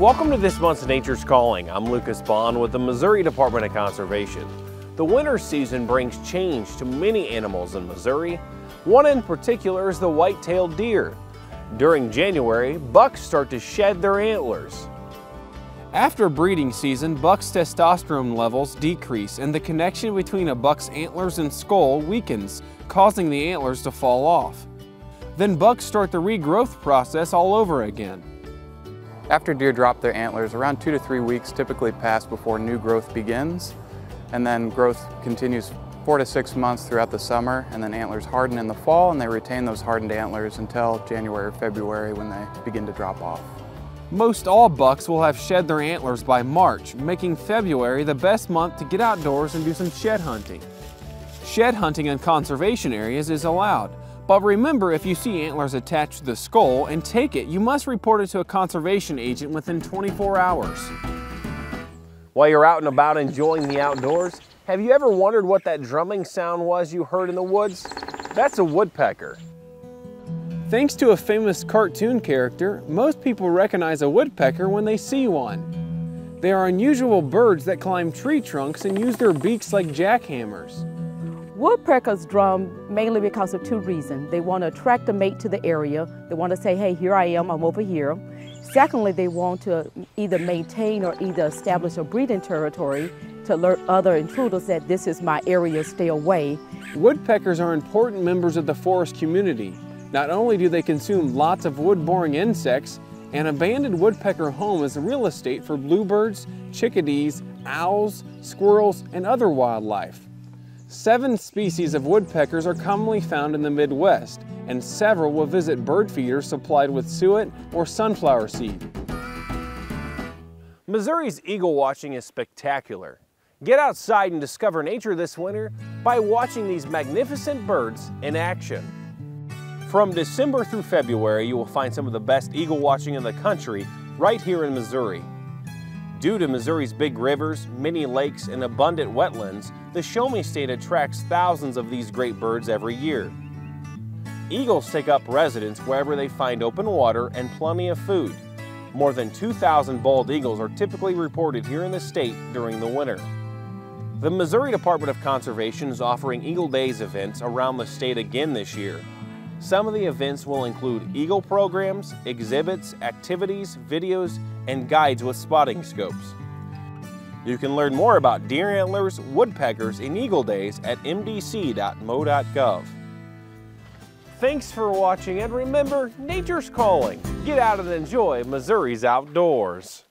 Welcome to this month's Nature's Calling. I'm Lucas Bond with the Missouri Department of Conservation. The winter season brings change to many animals in Missouri. One in particular is the white-tailed deer. During January, bucks start to shed their antlers. After breeding season, buck's testosterone levels decrease and the connection between a buck's antlers and skull weakens, causing the antlers to fall off. Then bucks start the regrowth process all over again. After deer drop their antlers, around two to three weeks typically pass before new growth begins, and then growth continues four to six months throughout the summer, and then antlers harden in the fall, and they retain those hardened antlers until January or February when they begin to drop off. Most all bucks will have shed their antlers by March, making February the best month to get outdoors and do some shed hunting. Shed hunting in conservation areas is allowed, but remember, if you see antlers attached to the skull and take it, you must report it to a conservation agent within 24 hours. While you're out and about enjoying the outdoors, have you ever wondered what that drumming sound was you heard in the woods? That's a woodpecker. Thanks to a famous cartoon character, most people recognize a woodpecker when they see one. They are unusual birds that climb tree trunks and use their beaks like jackhammers. Woodpeckers drum mainly because of two reasons. They want to attract a mate to the area. They want to say, hey, here I am, I'm over here. Secondly, they want to either maintain or either establish a breeding territory to alert other intruders that this is my area, stay away. Woodpeckers are important members of the forest community. Not only do they consume lots of wood-boring insects, an abandoned woodpecker home is real estate for bluebirds, chickadees, owls, squirrels, and other wildlife. Seven species of woodpeckers are commonly found in the Midwest, and several will visit bird feeders supplied with suet or sunflower seed. Missouri's eagle watching is spectacular. Get outside and discover nature this winter by watching these magnificent birds in action. From December through February, you will find some of the best eagle watching in the country right here in Missouri. Due to Missouri's big rivers, many lakes, and abundant wetlands, the Show Me State attracts thousands of these great birds every year. Eagles take up residence wherever they find open water and plenty of food. More than 2,000 bald eagles are typically reported here in the state during the winter. The Missouri Department of Conservation is offering Eagle Days events around the state again this year. Some of the events will include eagle programs, exhibits, activities, videos, and guides with spotting scopes. You can learn more about deer antlers, woodpeckers, and eagle days at mdc.mo.gov. Thanks for watching and remember, nature's calling. Get out and enjoy Missouri's outdoors.